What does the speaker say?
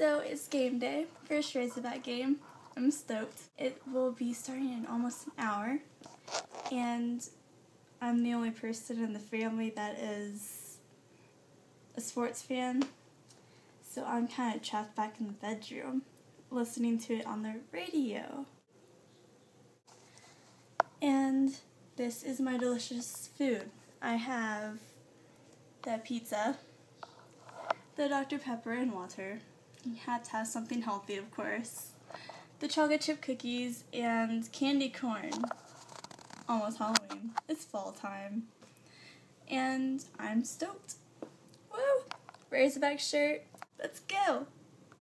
So it's game day, first Razorback game. I'm stoked. It will be starting in almost an hour, and I'm the only person in the family that is a sports fan. So I'm kind of trapped back in the bedroom, listening to it on the radio. And this is my delicious food. I have the pizza, the Dr. Pepper and water. You had to have something healthy, of course. The chocolate chip cookies and candy corn. Almost Halloween. It's fall time. And I'm stoked. Woo! Razorback shirt. Let's go!